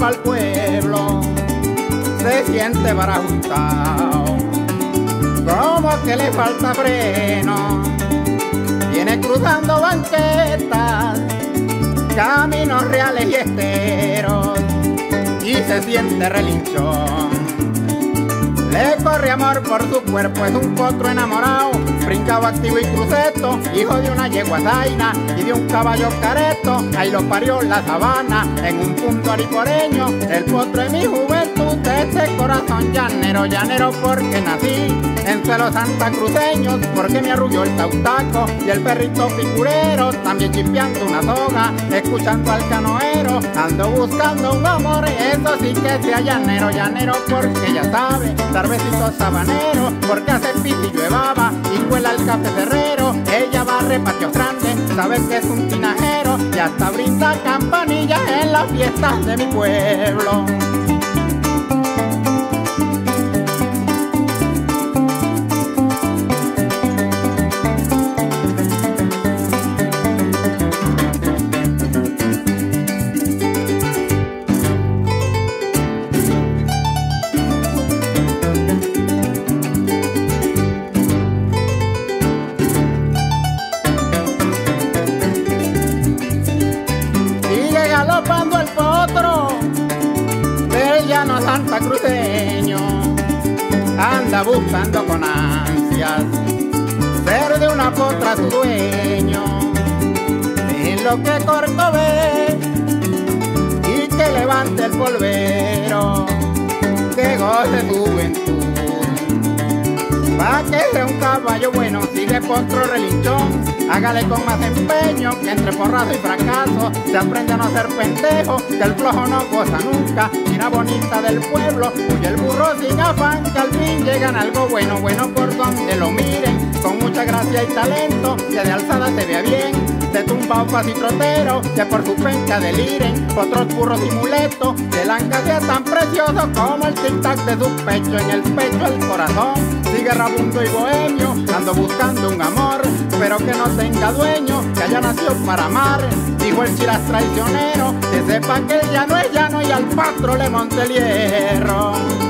para el pueblo se siente barajustado como que le falta freno viene cruzando banquetas caminos reales y esteros y se siente relinchón. Le corre amor por su cuerpo, es un potro enamorado, brincado activo y cruceto, hijo de una yegua zaina y de un caballo careto, ahí lo parió la sabana, en un punto aricoreño, el potro de mi juventud, de ese corazón llanero, llanero porque nací, en suelo santa cruceños, porque me arrulló el tautaco, y el perrito figurero, también chimpeando una soga, escuchando al canoero, ando buscando un amor, eso sí que sea llanero, llanero porque ya sabe, besito sabanero, porque hace el y lluevaba y cuela el café cerrero. Ella barre patio grande, sabe que es un tinajero y hasta brinda campanillas en las fiestas de mi pueblo. Galopando el potro del llano Santa Cruceño. Anda buscando con ansias ser de una potra su dueño. En lo que corto ve y que levante el polvero, que goce su juventud. Que sea un caballo bueno, sigue potro relinchón Hágale con más empeño que entre porrazo y fracaso. Se aprende a no ser pendejo, que el flojo no goza nunca. Mira bonita del pueblo, huye el burro sin afán, que al fin llegan algo bueno, bueno por donde lo miren, con mucha gracia y talento, que de alzada se vea bien. De tumba y trotero, que por su penca deliren, otros burros y muletos, que el sea tan precioso como el tic-tac de su pecho, en el pecho el corazón, sigue rabundo y bohemio, ando buscando un amor, pero que no tenga dueño, que haya nacido para amar, dijo el chiras traicionero, que sepa que ya no es llano y al patro le monte el hierro.